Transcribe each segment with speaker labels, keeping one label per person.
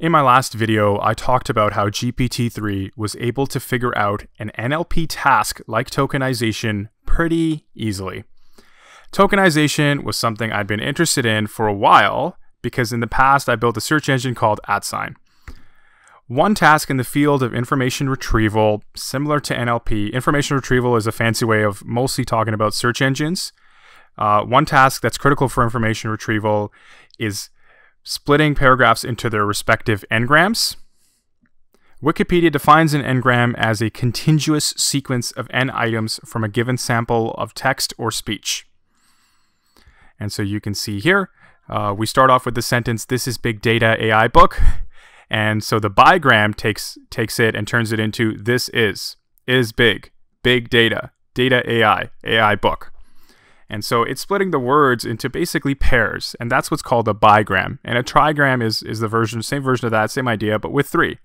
Speaker 1: In my last video, I talked about how GPT-3 was able to figure out an NLP task like tokenization pretty easily. Tokenization was something I'd been interested in for a while because in the past I built a search engine called AdSign. One task in the field of information retrieval, similar to NLP, information retrieval is a fancy way of mostly talking about search engines. Uh, one task that's critical for information retrieval is splitting paragraphs into their respective n-grams. Wikipedia defines an n-gram as a contiguous sequence of n items from a given sample of text or speech. And so you can see here, uh, we start off with the sentence, this is big data AI book. And so the bigram takes, takes it and turns it into this is, is big, big data, data AI, AI book. And so it's splitting the words into basically pairs, and that's what's called a bigram. And a trigram is, is the version, same version of that, same idea, but with three.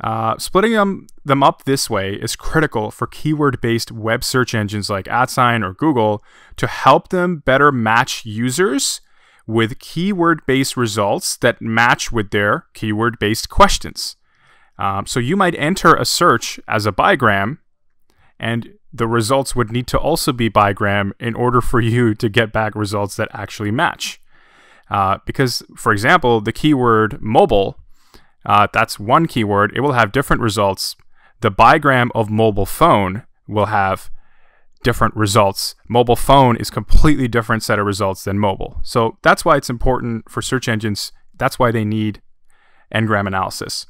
Speaker 1: Uh, splitting them, them up this way is critical for keyword based web search engines like AdSign or Google to help them better match users with keyword based results that match with their keyword based questions. Um, so you might enter a search as a bigram, and the results would need to also be bigram in order for you to get back results that actually match. Uh, because, for example, the keyword mobile, uh, that's one keyword, it will have different results. The bigram of mobile phone will have different results. Mobile phone is completely different set of results than mobile. So that's why it's important for search engines. That's why they need n-gram analysis.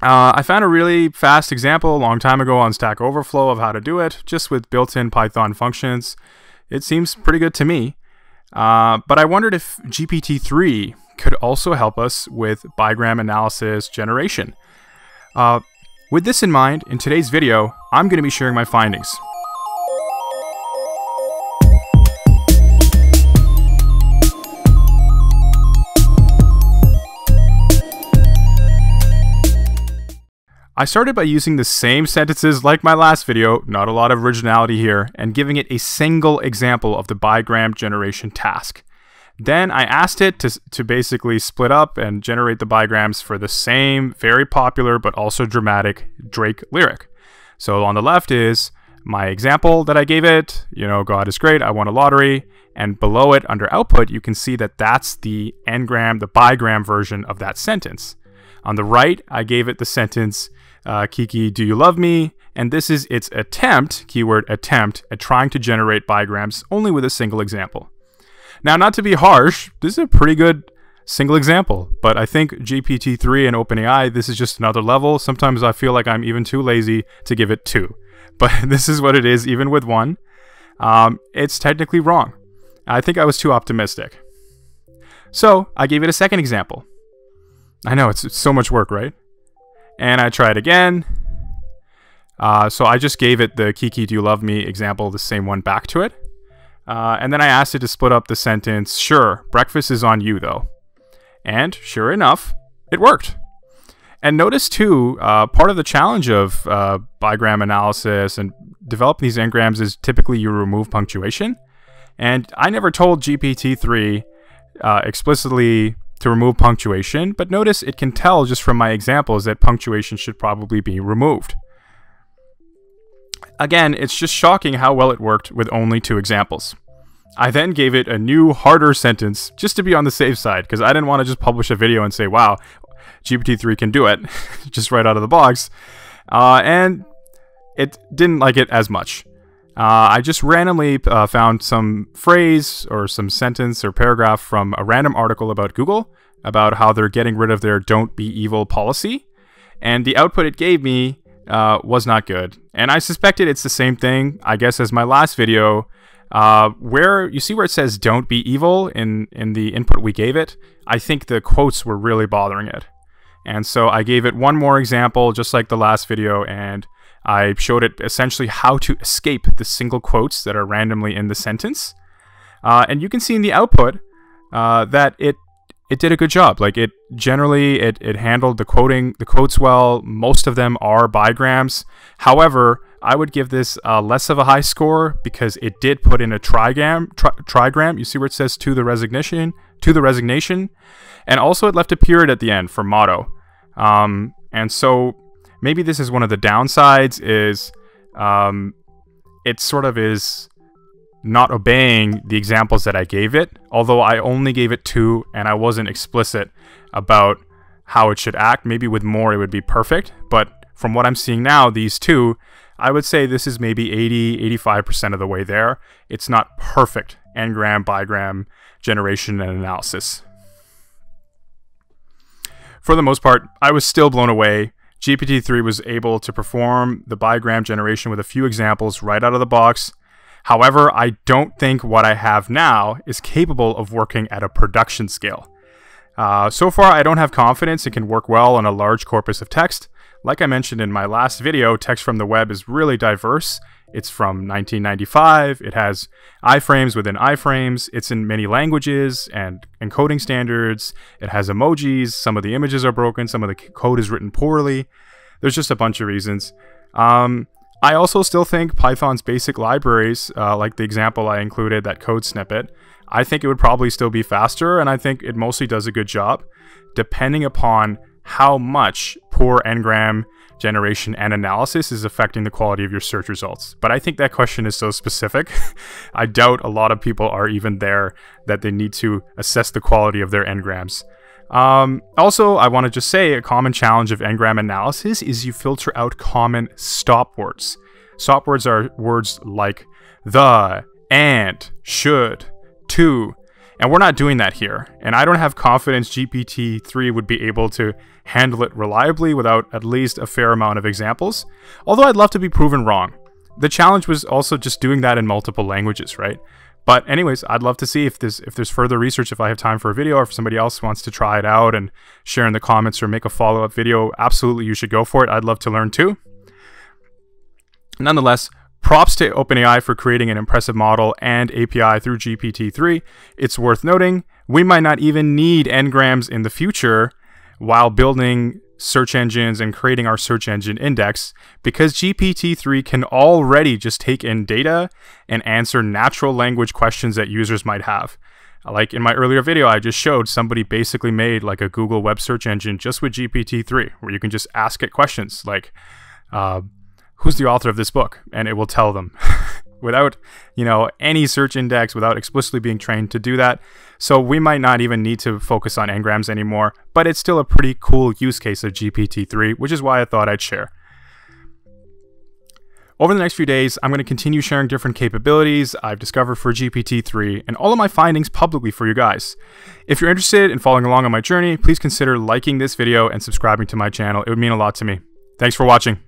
Speaker 1: Uh, I found a really fast example a long time ago on Stack Overflow of how to do it, just with built-in Python functions. It seems pretty good to me. Uh, but I wondered if GPT-3 could also help us with bigram analysis generation. Uh, with this in mind, in today's video, I'm going to be sharing my findings. I started by using the same sentences like my last video, not a lot of originality here, and giving it a single example of the bigram generation task. Then I asked it to, to basically split up and generate the bigrams for the same very popular but also dramatic Drake lyric. So on the left is my example that I gave it, you know, God is great, I won a lottery. And below it under output, you can see that that's the n-gram, the bigram version of that sentence. On the right, I gave it the sentence, uh, Kiki, do you love me? And this is its attempt, keyword attempt, at trying to generate bigrams only with a single example. Now, not to be harsh, this is a pretty good single example, but I think GPT-3 and OpenAI, this is just another level. Sometimes I feel like I'm even too lazy to give it two, but this is what it is, even with one. Um, it's technically wrong. I think I was too optimistic. So I gave it a second example. I know, it's, it's so much work, right? And I tried again. Uh, so I just gave it the Kiki, do you love me example, the same one back to it. Uh, and then I asked it to split up the sentence, sure, breakfast is on you though. And sure enough, it worked. And notice too, uh, part of the challenge of uh, bigram analysis and developing these n-grams is typically you remove punctuation. And I never told GPT-3 uh, explicitly to remove punctuation, but notice it can tell just from my examples that punctuation should probably be removed. Again, it's just shocking how well it worked with only two examples. I then gave it a new, harder sentence just to be on the safe side, because I didn't want to just publish a video and say, wow, GPT-3 can do it, just right out of the box. Uh, and it didn't like it as much. Uh, I just randomly uh, found some phrase or some sentence or paragraph from a random article about Google about how they're getting rid of their don't be evil policy. And the output it gave me uh, was not good. And I suspected it's the same thing, I guess, as my last video, uh, where you see where it says don't be evil in, in the input we gave it. I think the quotes were really bothering it. And so I gave it one more example, just like the last video, and I showed it essentially how to escape the single quotes that are randomly in the sentence. Uh, and you can see in the output uh, that it it did a good job. Like it generally it, it handled the quoting the quotes well. Most of them are bigrams. However, I would give this uh, less of a high score because it did put in a trigram. Tri- trigram. You see where it says to the resignation. to the resignation, and also it left a period at the end for motto. Um, and so maybe this is one of the downsides is um, it sort of is not obeying the examples that I gave it, although I only gave it two and I wasn't explicit about how it should act. Maybe with more it would be perfect, but from what I'm seeing now, these two, I would say this is maybe 80, 85% of the way there. It's not perfect n-gram, bigram generation and analysis. For the most part, I was still blown away. GPT-3 was able to perform the bigram generation with a few examples right out of the box. However, I don't think what I have now is capable of working at a production scale. Uh, so far, I don't have confidence it can work well on a large corpus of text. Like I mentioned in my last video, text from the web is really diverse. It's from 1995. It has iframes within iframes. It's in many languages and encoding standards. It has emojis. Some of the images are broken. Some of the code is written poorly. There's just a bunch of reasons. Um, I also still think Python's basic libraries, uh, like the example I included, that code snippet, I think it would probably still be faster, and I think it mostly does a good job, depending upon how much poor n-gram generation and analysis is affecting the quality of your search results. But I think that question is so specific. I doubt a lot of people are even there that they need to assess the quality of their n-grams. Um, also, I want to just say a common challenge of n-gram analysis is you filter out common stop words. Stop words are words like the, and, should, to, and we're not doing that here. And I don't have confidence GPT-3 would be able to handle it reliably without at least a fair amount of examples, although I'd love to be proven wrong. The challenge was also just doing that in multiple languages, right? But anyways, I'd love to see if there's if there's further research, if I have time for a video, or if somebody else wants to try it out and share in the comments or make a follow-up video. Absolutely, you should go for it. I'd love to learn too. Nonetheless, props to OpenAI for creating an impressive model and API through GPT-3. It's worth noting we might not even need n-grams in the future while building search engines and creating our search engine index because GPT-3 can already just take in data and answer natural language questions that users might have. Like in my earlier video, I just showed somebody basically made like a Google web search engine just with GPT-3 where you can just ask it questions like, uh, who's the author of this book? And it will tell them. without, you know, any search index, without explicitly being trained to do that. So we might not even need to focus on n-grams anymore, but it's still a pretty cool use case of GPT-3, which is why I thought I'd share. Over the next few days, I'm going to continue sharing different capabilities I've discovered for GPT-3 and all of my findings publicly for you guys. If you're interested in following along on my journey, please consider liking this video and subscribing to my channel. It would mean a lot to me. Thanks for watching.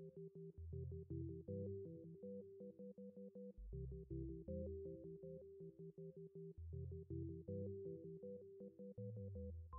Speaker 1: Thank you.